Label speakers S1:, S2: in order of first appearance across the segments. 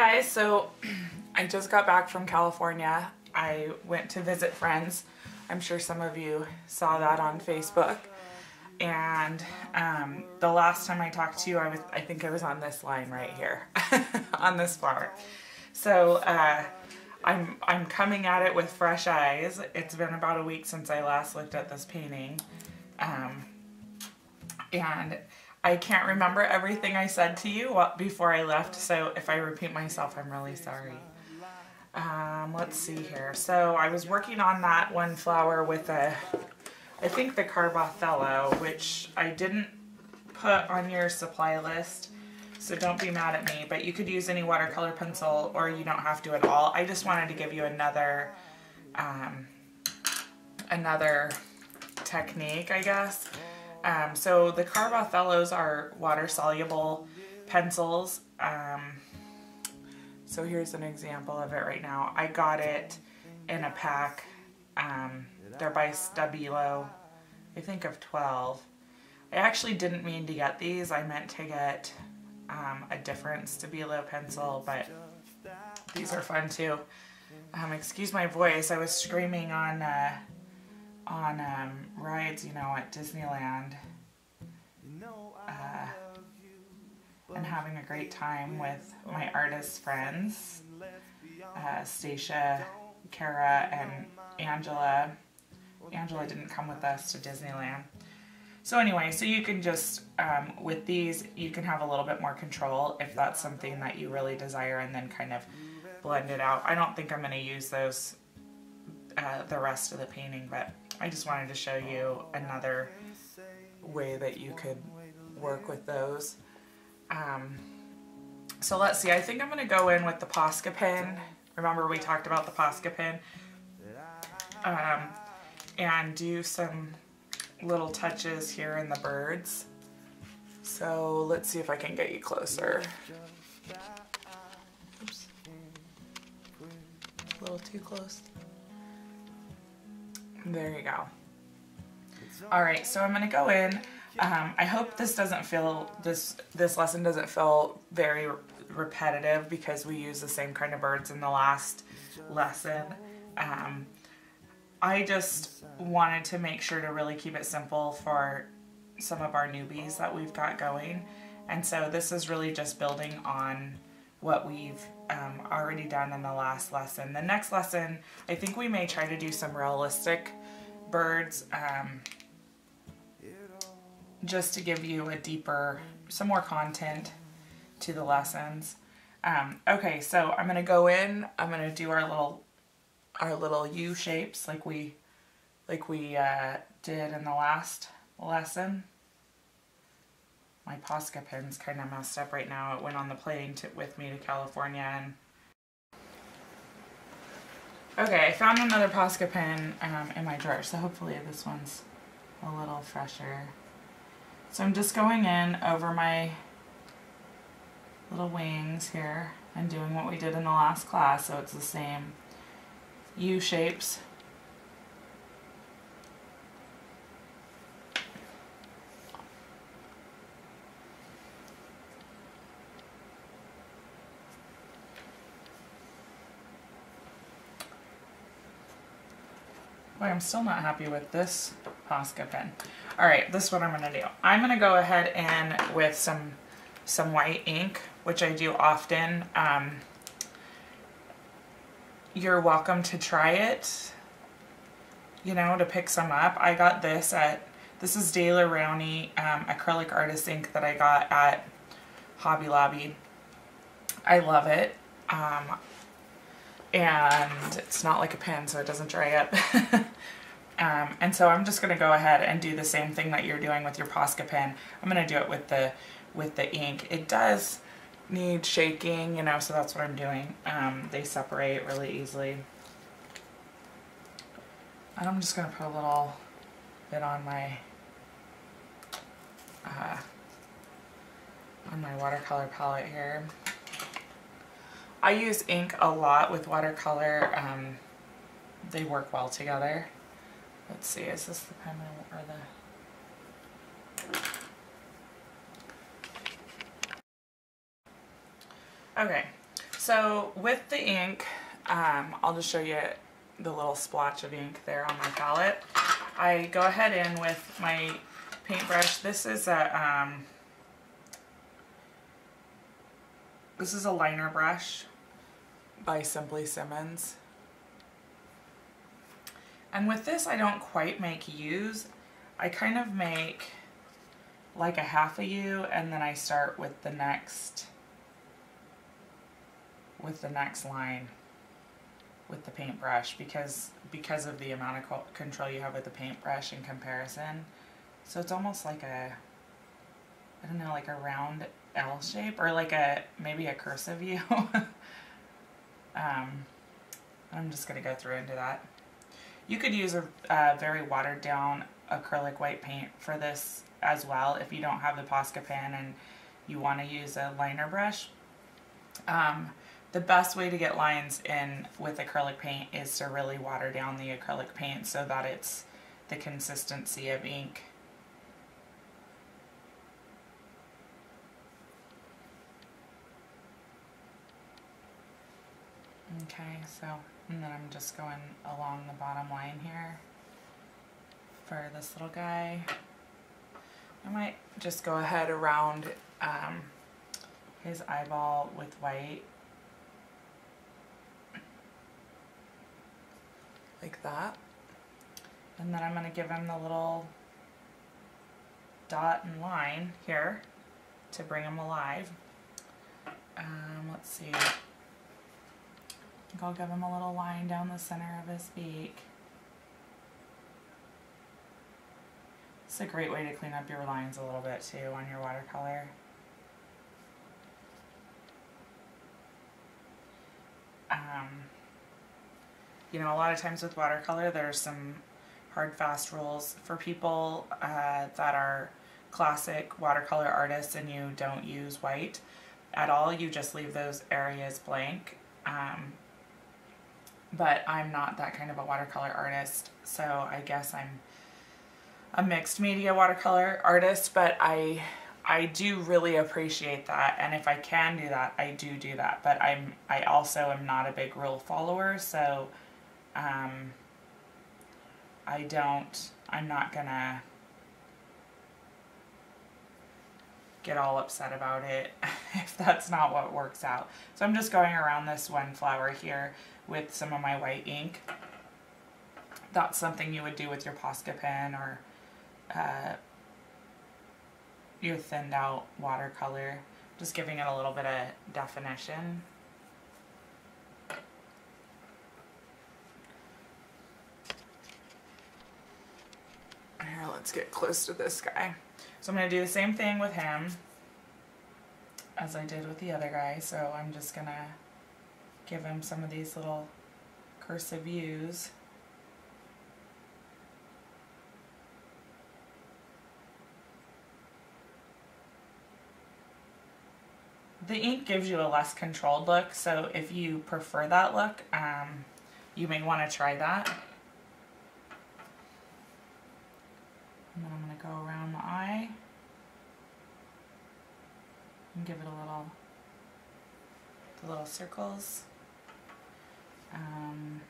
S1: Guys, so I just got back from California. I went to visit friends. I'm sure some of you saw that on Facebook. And um, the last time I talked to you, I was I think I was on this line right here, on this flower. So uh, I'm I'm coming at it with fresh eyes. It's been about a week since I last looked at this painting, um, and I can't remember everything I said to you before I left. So if I repeat myself, I'm really sorry. Um, let's see here. So I was working on that one flower with a I think the Carbothello, which I didn't put on your supply list, so don't be mad at me, but you could use any watercolor pencil or you don't have to at all. I just wanted to give you another, um, another technique, I guess. Um, so the Carbothellos are water-soluble pencils. Um, so here's an example of it right now. I got it in a pack. Um, they're by Stabilo, I think of 12. I actually didn't mean to get these. I meant to get um, a different Stabilo pencil, but these are fun too. Um, excuse my voice. I was screaming on uh, on um, rides, you know, at Disneyland, uh, and having a great time with my artist friends, uh, Stacia, Kara, and Angela. Angela didn't come with us to Disneyland. So anyway, so you can just, um, with these, you can have a little bit more control if that's something that you really desire and then kind of blend it out. I don't think I'm going to use those uh, the rest of the painting, but I just wanted to show you another way that you could work with those. Um, so let's see, I think I'm going to go in with the Posca pen. Remember we talked about the Posca pen? Um, and do some little touches here in the birds. So let's see if I can get you closer. Oops. A little too close. There you go. All right, so I'm gonna go in. Um, I hope this doesn't feel, this, this lesson doesn't feel very repetitive because we use the same kind of birds in the last lesson. Um, I just wanted to make sure to really keep it simple for some of our newbies that we've got going. And so this is really just building on what we've um, already done in the last lesson. The next lesson, I think we may try to do some realistic birds um, just to give you a deeper, some more content to the lessons. Um, okay, so I'm to go in, I'm to do our little our little U shapes like we like we uh, did in the last lesson. My Posca pen's kind of messed up right now. It went on the plane to, with me to California and Okay, I found another Posca pen um, in my drawer, so hopefully this one's a little fresher. So I'm just going in over my little wings here and doing what we did in the last class, so it's the same U shapes. Boy, I'm still not happy with this Posca pen. All right, this is what I'm gonna do. I'm gonna go ahead and with some some white ink, which I do often. Um, you're welcome to try it, you know, to pick some up. I got this at, this is Daler Rowney um, acrylic artist ink that I got at Hobby Lobby. I love it. Um, and it's not like a pen so it doesn't dry up. um, and so I'm just going to go ahead and do the same thing that you're doing with your Posca pen. I'm going to do it with the with the ink. It does need shaking, you know, so that's what I'm doing. Um, they separate really easily. And I'm just going to put a little bit on my uh, on my watercolor palette here. I use ink a lot with watercolor. Um, they work well together. Let's see, is this the pen or the... Okay, So with the ink, um, I'll just show you the little splotch of ink there on my palette. I go ahead in with my paintbrush. This is a um, this is a liner brush by Simply Simmons. And with this, I don't quite make U's. I kind of make like a half a U and then I start with the next with the next line with the paintbrush because because of the amount of control you have with the paintbrush in comparison. So it's almost like a I don't know, like a round L shape or like a maybe a cursive U. um, I'm just gonna go through into that. You could use a, a very watered down acrylic white paint for this as well if you don't have the Posca pen and you want to use a liner brush. Um, the best way to get lines in with acrylic paint is to really water down the acrylic paint so that it's the consistency of ink. Okay, so, and then I'm just going along the bottom line here for this little guy. I might just go ahead around um, his eyeball with white like that. And then I'm going to give him the little dot and line here to bring him alive. Um, let's see. I'll give him a little line down the center of his beak. It's a great way to clean up your lines a little bit too on your watercolor. Um, you know, a lot of times with watercolor, there's some hard, fast rules for people uh, that are classic watercolor artists and you don't use white at all. You just leave those areas blank. Um, but I'm not that kind of a watercolor artist, so I guess I'm a mixed media watercolor artist, but I I do really appreciate that and if I can do that, I do do that. But I'm I also am not a big rule follower, so um, I don't, I'm not gonna get all upset about it if that's not what works out. So I'm just going around this one flower here with some of my white ink. That's something you would do with your Posca pen or uh, your thinned out watercolor. Just giving it a little bit of definition. Here, let's get close to this guy. So I'm going to do the same thing with him as I did with the other guy. So I'm just going to give him some of these little cursive U's. The ink gives you a less controlled look, so if you prefer that look, um, you may want to try that. And then I'm going to go around the eye and give it a little, the little circles. Um,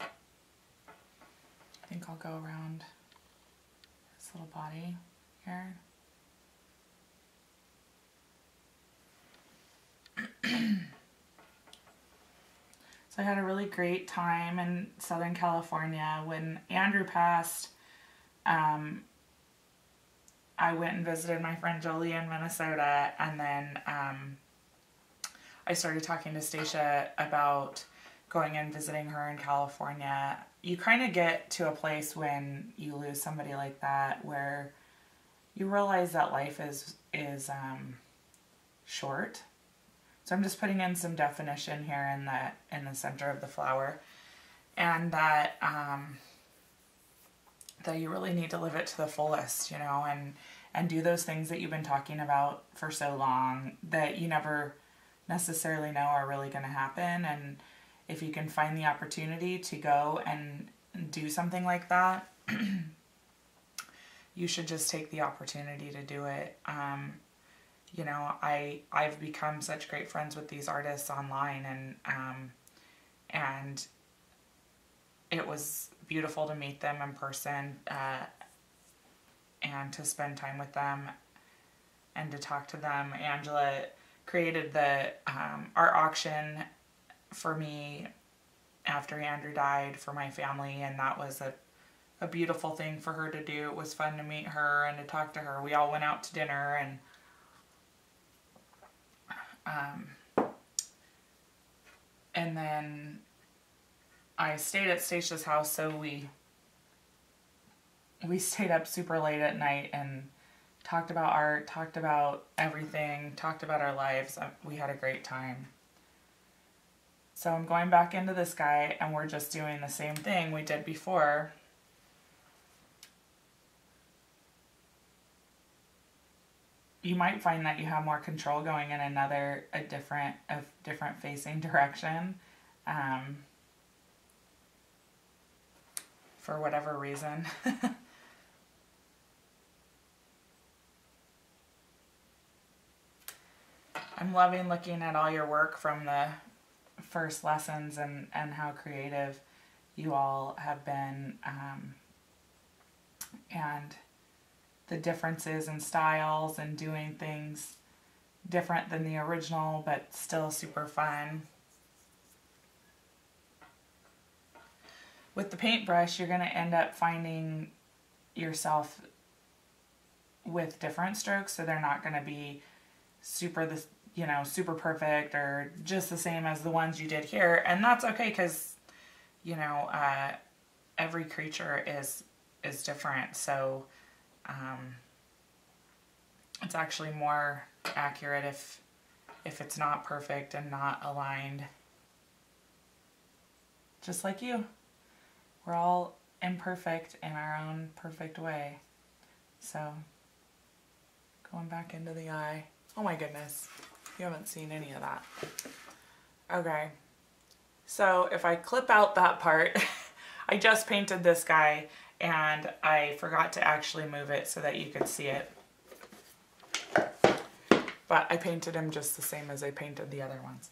S1: I think I'll go around this little body here. So I had a really great time in Southern California. When Andrew passed, um, I went and visited my friend Jolie in Minnesota, and then um, I started talking to Stacia about going and visiting her in California. You kind of get to a place when you lose somebody like that where you realize that life is is um, short so I'm just putting in some definition here in the, in the center of the flower. And that, um, that you really need to live it to the fullest, you know, and, and do those things that you've been talking about for so long that you never necessarily know are really going to happen. And if you can find the opportunity to go and, do something like that, you should just take the opportunity to do it. Um, you know, I I've become such great friends with these artists online, and um, and it was beautiful to meet them in person uh, and to spend time with them and to talk to them. Angela created the um, art auction for me after Andrew died for my family, and that was a a beautiful thing for her to do. It was fun to meet her and to talk to her. We all went out to dinner and um, and then I stayed at Stacia's house, so we we stayed up super late at night and talked about art, talked about everything, talked about our lives. Uh, we had a great time. So I'm going back into this guy and we're just doing the same thing we did before. You might find that you have more control going in another, a different, a different facing direction. Um, for whatever reason. I'm loving looking at all your work from the first lessons and, and how creative you all have been um, and the differences in styles and doing things different than the original but still super fun. With the paintbrush you're going to end up finding yourself with different strokes so they're not going to be super the you know, super perfect or just the same as the ones you did here. And that's okay because, you know, uh, every creature is is different. So um, it's actually more accurate if if it's not perfect and not aligned. Just like you. We're all imperfect in our own perfect way. So going back into the eye. Oh my goodness. You haven't seen any of that. Okay. So if I clip out that part, I just painted this guy and I forgot to actually move it so that you could see it. But I painted him just the same as I painted the other ones.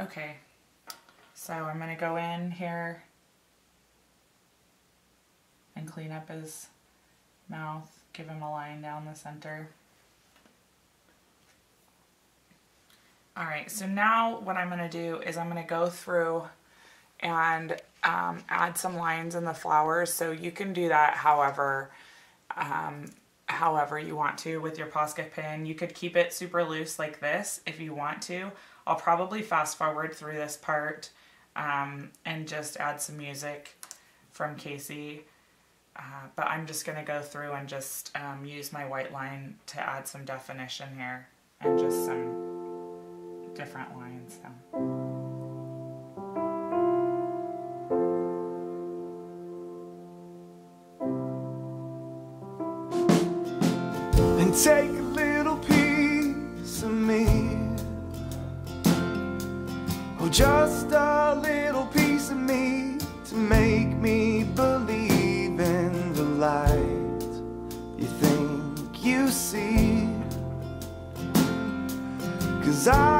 S1: Okay, so I'm going to go in here and clean up his mouth, give him a line down the center. All right, so now what I'm gonna do is I'm gonna go through and um, add some lines in the flowers. So you can do that however, um, however you want to with your Posca pen. You could keep it super loose like this if you want to. I'll probably fast forward through this part um, and just add some music from Casey. Uh, but I'm just going to go through and just um, use my white line to add some definition here and just some different lines. So.
S2: Take a little piece of me. Oh, just a little piece of me To make me believe in the light You think you see. Cause I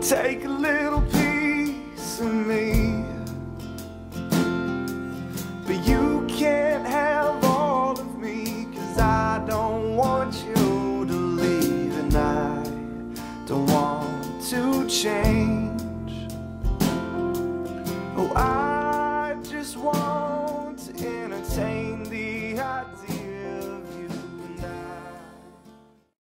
S2: take a little